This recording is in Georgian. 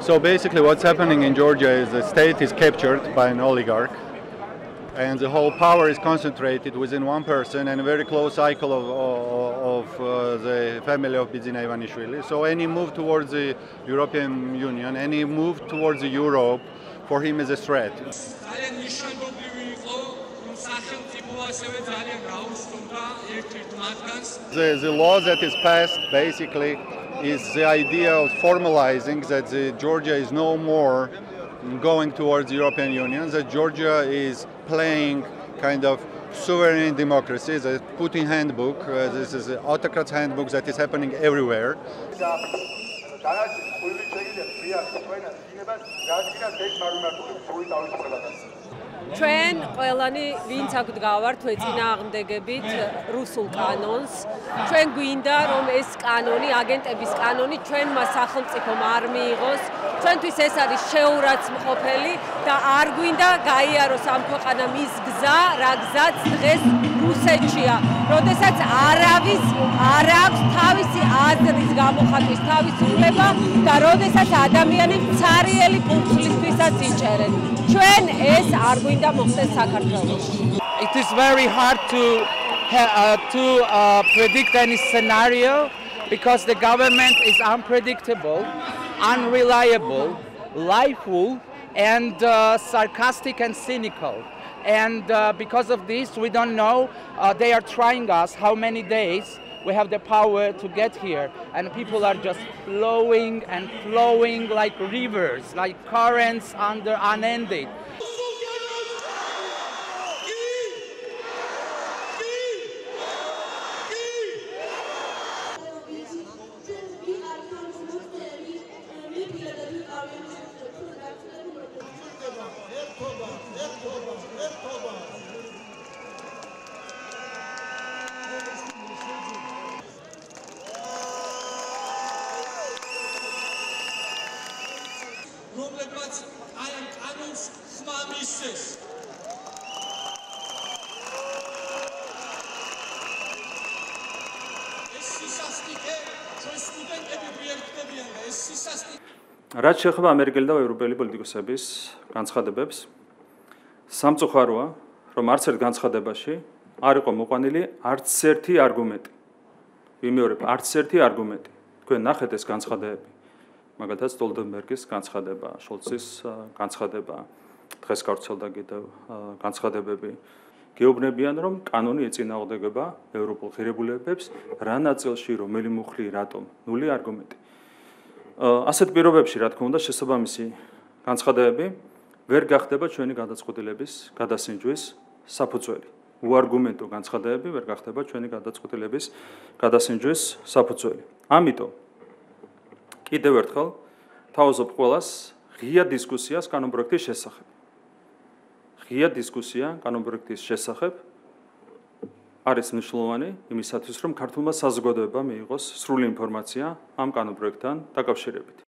So basically, what's happening in Georgia is the state is captured by an oligarch, and the whole power is concentrated within one person and a very close cycle of, of, of uh, the family of Bidzina Ivanishvili. So any move towards the European Union, any move towards Europe, for him is a threat. The, the law that is passed basically is the idea of formalizing that Georgia is no more going towards the European Union, that Georgia is playing kind of sovereign democracy, the Putin handbook, uh, this is the autocrat's handbook that is happening everywhere. ჩვენ ყველანი ვინც აქ დგავართ ეწინააღმდეგებით რუსულ კანონს. ჩვენ გვინდა რომ ეს კანონი აგენტების კანონი ჩვენმა სახელმწიფომ არ მიიღოს. ჩვენთვის ეს არის შეურაცხმყოფელი და არ გვინდა გაიაროს ამ ქვეყანამ ის გზა რა გზაც დღეს რუსეთშია. როდესაც არავის არ აქვს თავისი აზრის გამოხატვის თავისუფლება და როდესაც ადამიანები ცარიელი ფუნქციისთვისაც იჭერენ ჩვენ ეს არ გვინდა მოხდეს საქართველოში it is very hard to uh, to uh, predict any scenario because the government is unpredictable, unreliable, lieful, and uh, sarcastic and cynical. And uh, because of this, we don't know. Uh, they are trying us how many days we have the power to get here. And people are just flowing and flowing like rivers, like currents under unending. მისცეს ეს სისასტიკე ჩვენ სტუდენტები ვიერთდებიან და ეს სისასტიკე რაც შეეხება ამერიკელი და ევროპელი პოლიტიკოსების განცხადებებს სამწუხაროა რომ არც ერთ განცხადებაში არ იყო მოყვანილი არც ერთი არგუმენტი. ვიმეორებ არც ერთი არგუმენტი. თქვენ ნახეთ ეს განცხადებები. მაგალითად სტოლდენბერგის განცხადება შოლცის განცხადება დღეს გავრცელდა კიდევ განცხადებები გეუბნებიან რომ კანონი ეწინააღმდეგება ევროპულ ღირებულებებს რა ნაწილში რომელი მუხლი რატომ ნული არგუმენტი ასეთ პირობებში, რა თქმა უნდა, შესაბამისი განცხადებები ვერ გახდება ჩვენი გადაწყვეტილების გადასინჯვის საფუძველი. უარგუმენტო განცხადებები ვერ გახდება ჩვენი გადაწყვეტილების გადასინჯვის საფუძველი. ამიტომ კიდევ ერთხელ თავაზობ ყველას ღია დისკუსიას კანონპროექტის შესახებ. ღია დისკუსია კანონპროექტის შესახებ არის მნიშვნელოვანი იმისათვის, რომ ქართულმა საზოგადოებამ მიიღოს სრული ინფორმაცია ამ კანონპროექტთან დაკავშირებით.